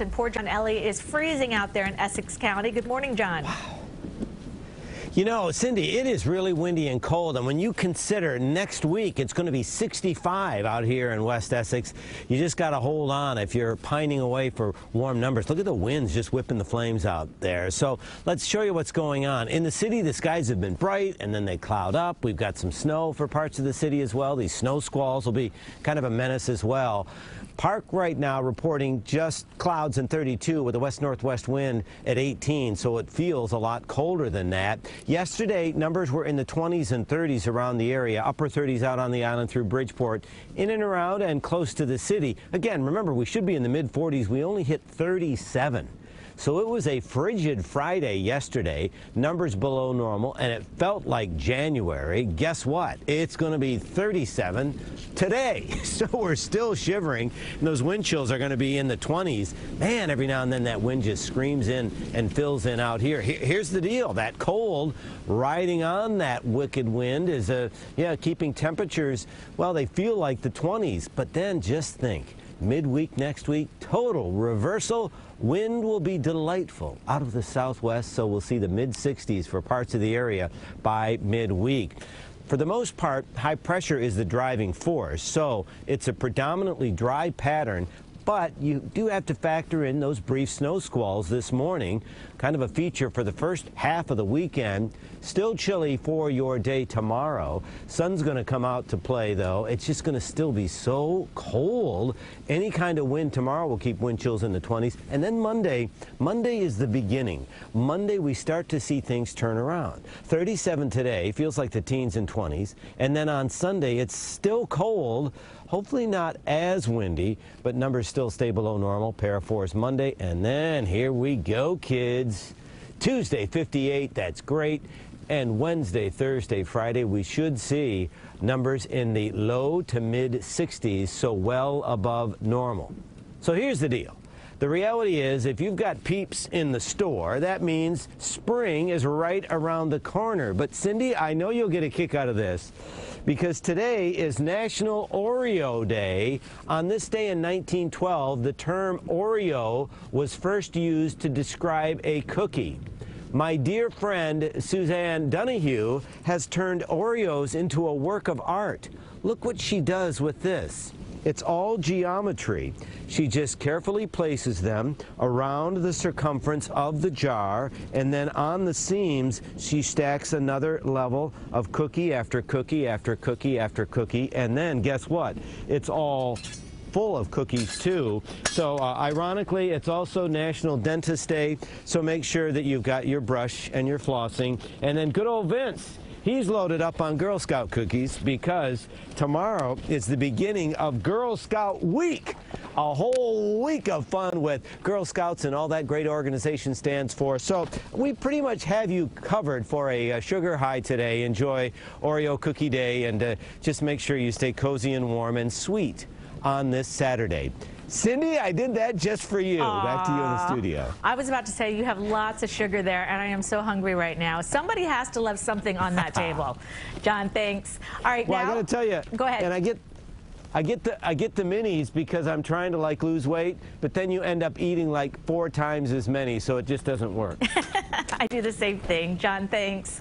And poor John Elliott is freezing out there in Essex County. Good morning, John. You know, Cindy, it is really windy and cold, and when you consider next week it's going to be 65 out here in West Essex, you just got to hold on if you're pining away for warm numbers. Look at the winds just whipping the flames out there. So let's show you what's going on. In the city, the skies have been bright, and then they cloud up. We've got some snow for parts of the city as well. These snow squalls will be kind of a menace as well. Park right now reporting just clouds and 32 with a west northwest wind at 18, so it feels a lot colder than that. Yesterday, numbers were in the 20s and 30s around the area, upper 30s out on the island through Bridgeport, in and around and close to the city. Again, remember, we should be in the mid 40s. We only hit 37. So it was a frigid Friday yesterday, numbers below normal, and it felt like January. Guess what? It's going to be 37 today. So we're still shivering, and those wind chills are going to be in the 20s. Man, every now and then that wind just screams in and fills in out here. Here's the deal that cold riding on that wicked wind is, uh, yeah, keeping temperatures, well, they feel like the 20s, but then just think midweek next week, total reversal. Wind will be delightful out of the southwest, so we'll see the mid 60s for parts of the area by midweek. For the most part, high pressure is the driving force, so it's a predominantly dry pattern but you do have to factor in those brief snow squalls this morning, kind of a feature for the first half of the weekend. Still chilly for your day tomorrow. Sun's going to come out to play, though. It's just going to still be so cold. Any kind of wind tomorrow will keep wind chills in the 20s. And then Monday, Monday is the beginning. Monday, we start to see things turn around. 37 today, feels like the teens and 20s. And then on Sunday, it's still cold. Hopefully not as windy, but numbers still stay below normal. Paraforce Monday, and then here we go, kids. Tuesday, 58, that's great. And Wednesday, Thursday, Friday, we should see numbers in the low to mid 60s, so well above normal. So here's the deal. The reality is, if you've got peeps in the store, that means spring is right around the corner. But Cindy, I know you'll get a kick out of this because today is National Oreo Day. On this day in 1912, the term Oreo was first used to describe a cookie. My dear friend Suzanne Donahue has turned Oreos into a work of art. Look what she does with this. It's all geometry. She just carefully places them around the circumference of the jar, and then on the seams, she stacks another level of cookie after cookie after cookie after cookie, and then guess what? It's all full of cookies too. So uh, ironically, it's also National Dentist Day, so make sure that you've got your brush and your flossing. And then good old Vince, He's loaded up on Girl Scout cookies because tomorrow is the beginning of Girl Scout Week. A whole week of fun with Girl Scouts and all that great organization stands for. So we pretty much have you covered for a, a sugar high today. Enjoy Oreo Cookie Day and uh, just make sure you stay cozy and warm and sweet on this Saturday. Cindy, I did that just for you. Aww. Back to you in the studio. I was about to say you have lots of sugar there, and I am so hungry right now. Somebody has to love something on that table. John, thanks. All right, well, now. I got to tell you. Go ahead. And I get. I get the I get the minis because I'm trying to like lose weight, but then you end up eating like four times as many, so it just doesn't work. I do the same thing. John, thanks.